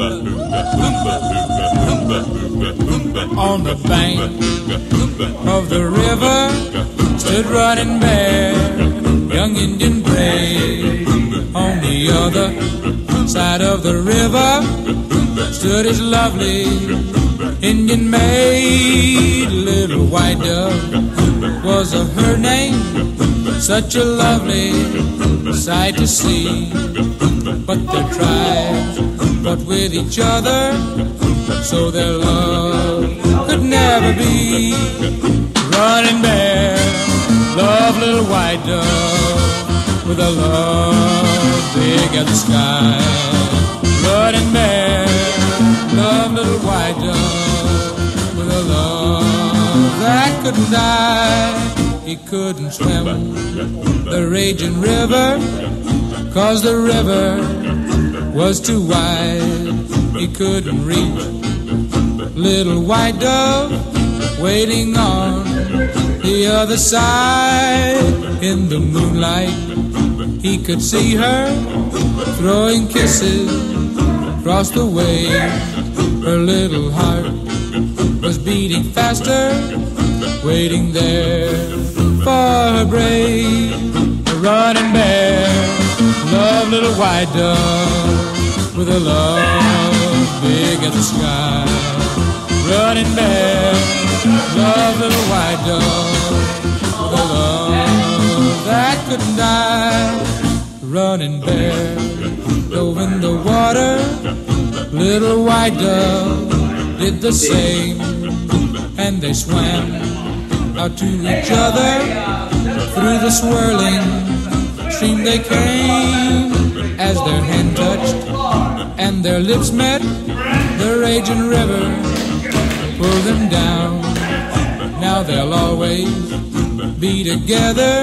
On the bank of the river stood running bear, young Indian brave. On the other side of the river stood his lovely Indian maid, little white dove was her name. Such a lovely sight to see. But tribes fought with each other, so their love could never be. Running bear, love little white dove with a love big as the sky. Running bear, love little white dove with a love that couldn't die. He couldn't swim the raging river, cause the river was too wide. He couldn't reach little white dove waiting on the other side. In the moonlight, he could see her throwing kisses across the way. Her little heart was beating faster, waiting there for her brave, running bear, love little white dove with a love big as the sky. Running bear, love little white dove with a love that couldn't die. Running bear, dove in the water, little white dove did the same, and they swam out to each other. Through the swirling stream they came as their hand touched and their lips met. The raging river pulled them down. Now they'll always be together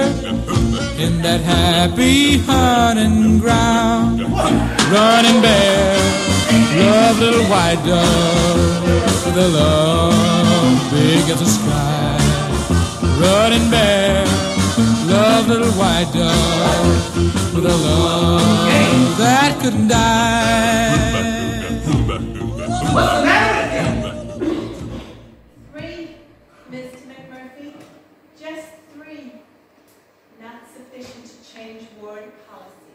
in that happy hunting ground. Running bear, love little white dove a love big as the sky running bear, love little white dove with a love that couldn't die. What's the matter? Three, Mr. McMurphy. Just three. Not sufficient to change ward policy.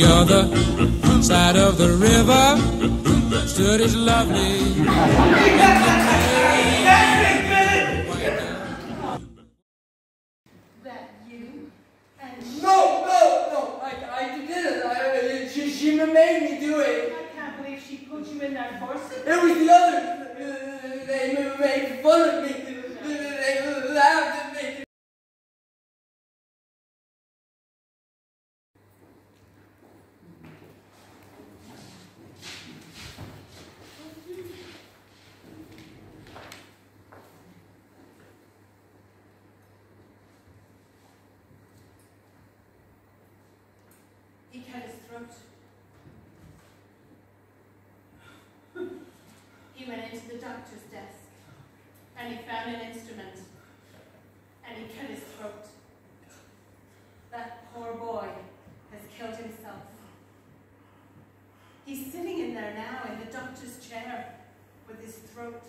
The other side of the river stood his lovely That you and No, no, no, I, I did it. I, she, she made me do it. I can't believe she put you in that corset. It was the others. Uh, They made fun of me. They laughed at me. He went into the doctor's desk and he found an instrument and he cut his throat. That poor boy has killed himself. He's sitting in there now in the doctor's chair with his throat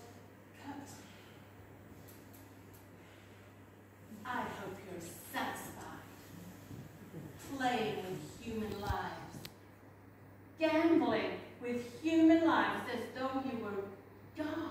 cut. I hope you're satisfied playing with human lives, gambling with human lives as though you were God.